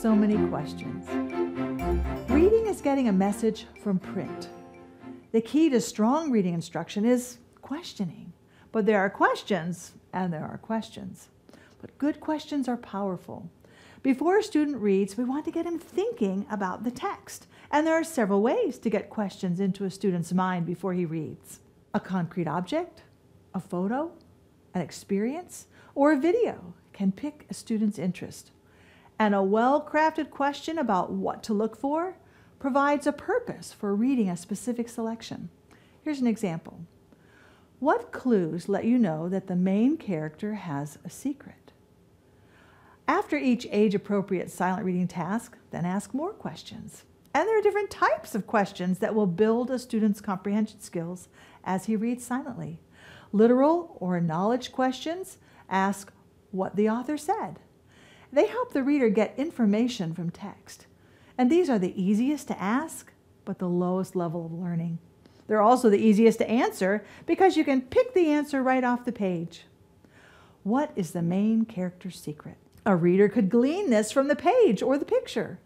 so many questions. Reading is getting a message from print. The key to strong reading instruction is questioning. But there are questions and there are questions. But good questions are powerful. Before a student reads, we want to get him thinking about the text. And there are several ways to get questions into a student's mind before he reads a concrete object, a photo, an experience, or a video can pick a student's interest. And a well crafted question about what to look for provides a purpose for reading a specific selection. Here's an example What clues let you know that the main character has a secret? After each age appropriate silent reading task, then ask more questions. And there are different types of questions that will build a student's comprehension skills as he reads silently. Literal or knowledge questions ask what the author said. They help the reader get information from text. And these are the easiest to ask, but the lowest level of learning. They're also the easiest to answer because you can pick the answer right off the page. What is the main character's secret? A reader could glean this from the page or the picture.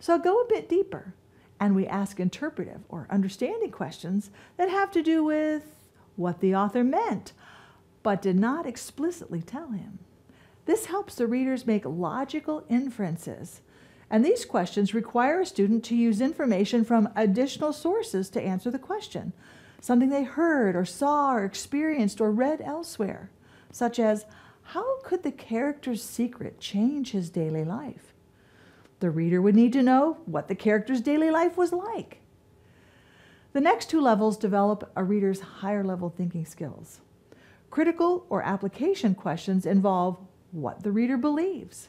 So go a bit deeper, and we ask interpretive or understanding questions that have to do with what the author meant, but did not explicitly tell him. This helps the readers make logical inferences. And these questions require a student to use information from additional sources to answer the question, something they heard or saw or experienced or read elsewhere, such as, how could the character's secret change his daily life? The reader would need to know what the character's daily life was like. The next two levels develop a reader's higher level thinking skills. Critical or application questions involve what the reader believes.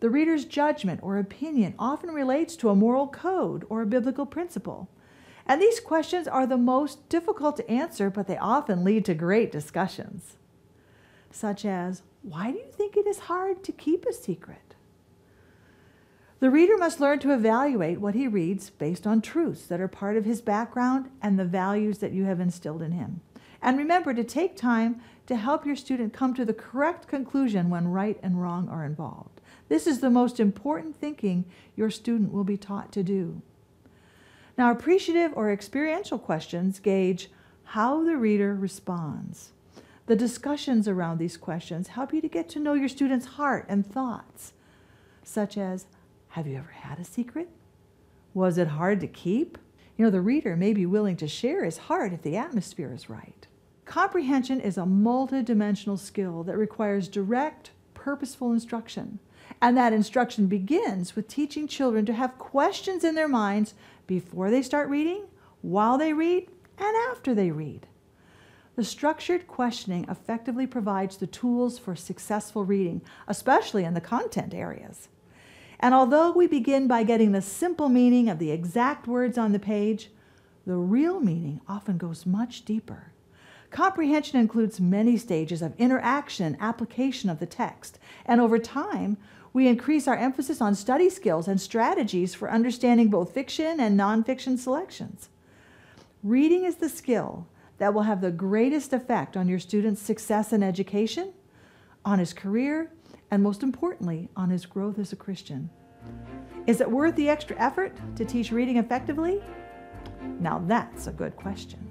The reader's judgment or opinion often relates to a moral code or a biblical principle. And these questions are the most difficult to answer, but they often lead to great discussions, such as Why do you think it is hard to keep a secret? The reader must learn to evaluate what he reads based on truths that are part of his background and the values that you have instilled in him. And remember to take time to help your student come to the correct conclusion when right and wrong are involved. This is the most important thinking your student will be taught to do. Now, appreciative or experiential questions gauge how the reader responds. The discussions around these questions help you to get to know your student's heart and thoughts, such as Have you ever had a secret? Was it hard to keep? You know, the reader may be willing to share his heart if the atmosphere is right. Comprehension is a multidimensional skill that requires direct, purposeful instruction. And that instruction begins with teaching children to have questions in their minds before they start reading, while they read, and after they read. The structured questioning effectively provides the tools for successful reading, especially in the content areas. And although we begin by getting the simple meaning of the exact words on the page, the real meaning often goes much deeper. Comprehension includes many stages of interaction, and application of the text, and over time, we increase our emphasis on study skills and strategies for understanding both fiction and nonfiction selections. Reading is the skill that will have the greatest effect on your student's success in education, on his career, and most importantly, on his growth as a Christian. Is it worth the extra effort to teach reading effectively? Now that's a good question.